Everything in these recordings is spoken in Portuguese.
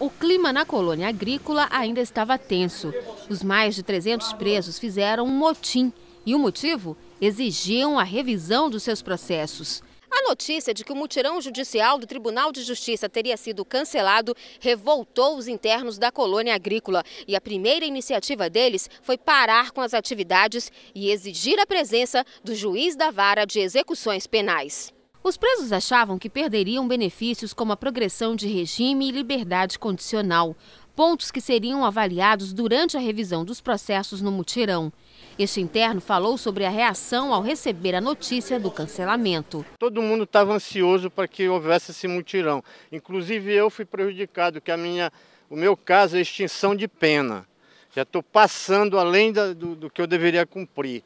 O clima na colônia agrícola ainda estava tenso. Os mais de 300 presos fizeram um motim. E o motivo? Exigiam a revisão dos seus processos. A notícia de que o mutirão judicial do Tribunal de Justiça teria sido cancelado revoltou os internos da colônia agrícola. E a primeira iniciativa deles foi parar com as atividades e exigir a presença do juiz da vara de execuções penais. Os presos achavam que perderiam benefícios como a progressão de regime e liberdade condicional, pontos que seriam avaliados durante a revisão dos processos no mutirão. Este interno falou sobre a reação ao receber a notícia do cancelamento. Todo mundo estava ansioso para que houvesse esse mutirão. Inclusive eu fui prejudicado, que a minha, o meu caso é extinção de pena. Já estou passando além da, do, do que eu deveria cumprir.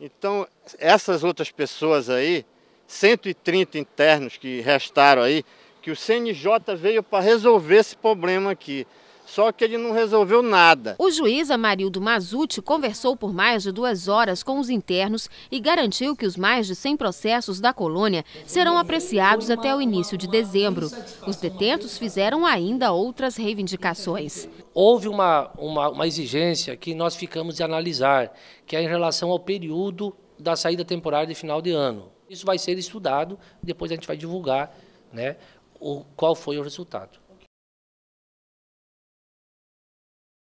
Então, essas outras pessoas aí, 130 internos que restaram aí, que o CNJ veio para resolver esse problema aqui. Só que ele não resolveu nada. O juiz Amarildo Mazuti conversou por mais de duas horas com os internos e garantiu que os mais de 100 processos da colônia serão apreciados até o início de dezembro. Os detentos fizeram ainda outras reivindicações. Houve uma, uma, uma exigência que nós ficamos de analisar, que é em relação ao período da saída temporária de final de ano. Isso vai ser estudado, depois a gente vai divulgar né, o, qual foi o resultado.